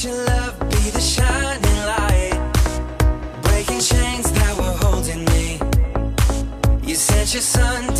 Let your love be the shining light. Breaking chains that were holding me. You sent your son to